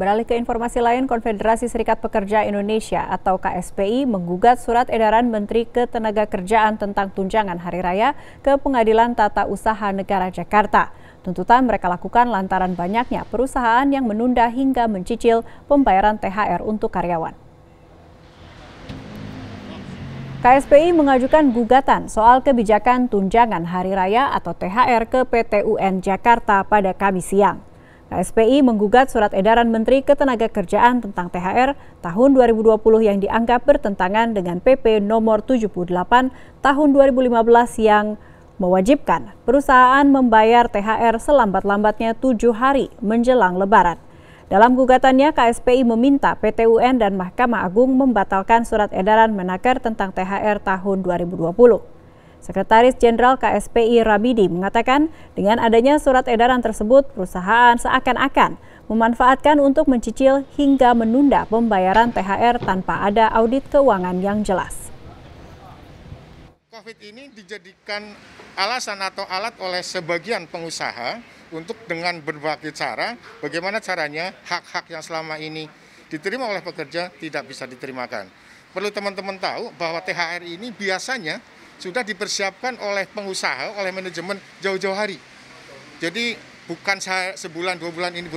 Beralih ke informasi lain, Konfederasi Serikat Pekerja Indonesia atau KSPI menggugat surat edaran Menteri Ketenagakerjaan tentang tunjangan hari raya ke Pengadilan Tata Usaha Negara Jakarta. Tuntutan mereka lakukan lantaran banyaknya perusahaan yang menunda hingga mencicil pembayaran THR untuk karyawan. KSPI mengajukan gugatan soal kebijakan tunjangan hari raya atau THR ke PT UN Jakarta pada Kamis siang. KSPI menggugat surat edaran Menteri Ketenagakerjaan tentang THR tahun 2020 yang dianggap bertentangan dengan PP nomor 78 tahun 2015 yang mewajibkan perusahaan membayar THR selambat-lambatnya tujuh hari menjelang lebaran. Dalam gugatannya, KSPI meminta PT UN dan Mahkamah Agung membatalkan surat edaran Menaker tentang THR tahun 2020. Sekretaris Jenderal KSPI Rabidi mengatakan dengan adanya surat edaran tersebut perusahaan seakan-akan memanfaatkan untuk mencicil hingga menunda pembayaran THR tanpa ada audit keuangan yang jelas. COVID ini dijadikan alasan atau alat oleh sebagian pengusaha untuk dengan berbagai cara bagaimana caranya hak-hak yang selama ini diterima oleh pekerja tidak bisa diterimakan. Perlu teman-teman tahu bahwa THR ini biasanya sudah dipersiapkan oleh pengusaha, oleh manajemen jauh-jauh hari. Jadi bukan sebulan dua bulan ini